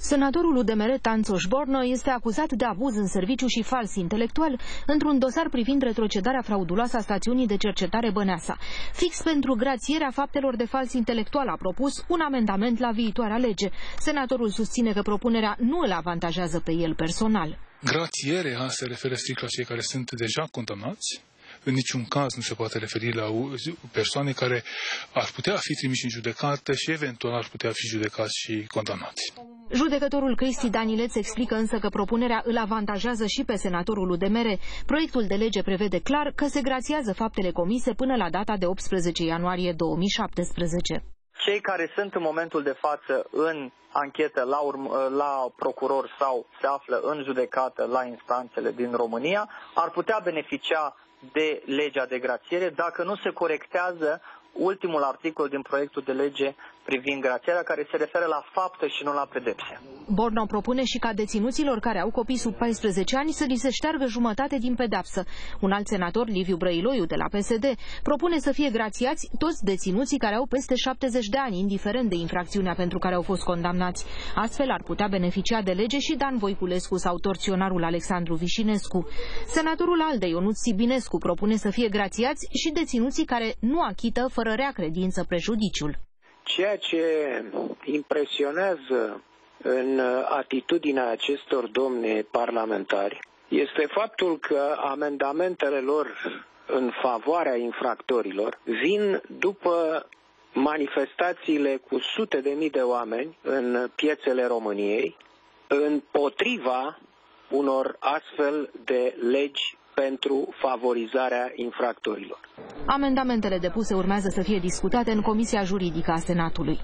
Senatorul UDMR Tanțoș Borno este acuzat de abuz în serviciu și fals intelectual într-un dosar privind retrocedarea frauduloasă a stațiunii de cercetare Băneasa. Fix pentru grațierea faptelor de fals intelectual a propus un amendament la viitoarea lege. Senatorul susține că propunerea nu îl avantajează pe el personal. Grațierea se referă strict la cei care sunt deja condamnați în niciun caz nu se poate referi la persoane care ar putea fi trimiși în judecată și eventual ar putea fi judecați și condamnați. Judecătorul Cristi Danileț explică însă că propunerea îl avantajează și pe senatorul UDMR. Proiectul de lege prevede clar că se grațiază faptele comise până la data de 18 ianuarie 2017 cei care sunt în momentul de față în anchetă la, urm- la procuror sau se află în judecată la instanțele din România ar putea beneficia de legea de grațiere dacă nu se corectează ultimul articol din proiectul de lege privind grațierea, care se referă la faptă și nu la pedepse. Bornau propune și ca deținuților care au copii sub 14 ani să li se șteargă jumătate din pedepsă. Un alt senator, Liviu Brăiloiu, de la PSD, propune să fie grațiați toți deținuții care au peste 70 de ani, indiferent de infracțiunea pentru care au fost condamnați. Astfel ar putea beneficia de lege și Dan Voiculescu sau torționarul Alexandru Vișinescu. Senatorul Alde, Ionut Sibinescu, propune să fie grațiați și deținuții care nu achită fără rea credință prejudiciul. Ceea ce impresionează în atitudinea acestor domni parlamentari este faptul că amendamentele lor în favoarea infractorilor vin după manifestațiile cu sute de mii de oameni în piețele României împotriva unor astfel de legi pentru favorizarea infractorilor. Amendamentele depuse urmează să fie discutate în Comisia Juridică a Senatului.